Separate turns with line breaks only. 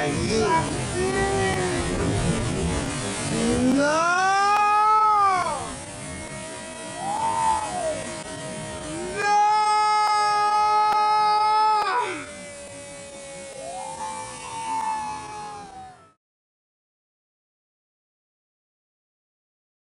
Are you?